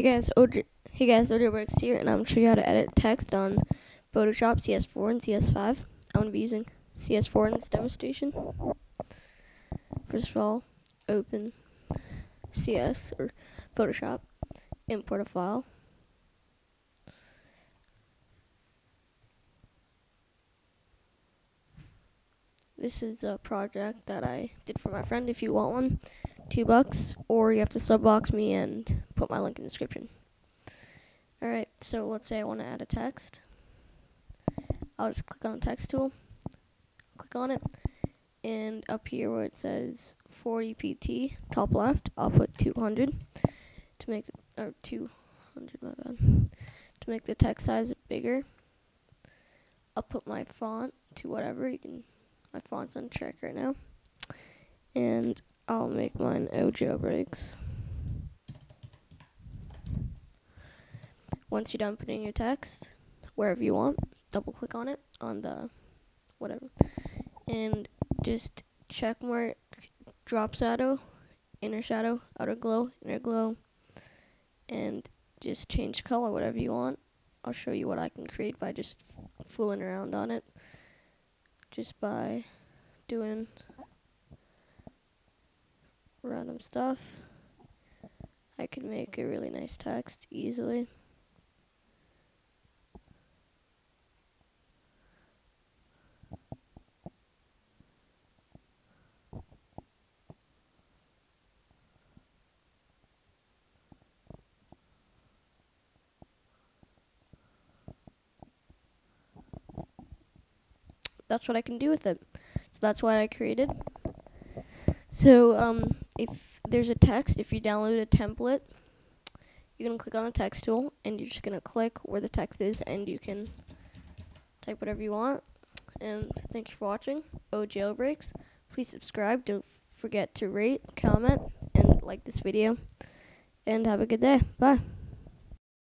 Hey guys, OJ, hey guys, OJ Works here, and I'm to show you how to edit text on Photoshop CS4 and CS5. I'm going to be using CS4 in this demonstration. First of all, open CS or Photoshop, import a file. This is a project that I did for my friend. If you want one, two bucks, or you have to subbox me and put my link in the description. Alright, so let's say I want to add a text. I'll just click on the text tool, click on it, and up here where it says 40 pt, top left, I'll put 200 to make the, or 200, my bad, to make the text size bigger. I'll put my font to whatever, you can, my font's on check right now, and I'll make mine oJaiiLBreaKz. Once you're done putting your text wherever you want, double click on it on the whatever, and just check mark drop shadow, inner shadow, outer glow, inner glow, and just change color whatever you want. I'll show you what I can create by just fooling around on it, just by doing random stuff. I could make a really nice text easily. That's what I can do with it. So that's what I created. So um, if there's a text, if you download a template, you're going to click on the text tool and you're just going to click where the text is and you can type whatever you want. And thank you for watching. Oh Jailbreaks. Please subscribe. Don't forget to rate, comment, and like this video. And have a good day. Bye.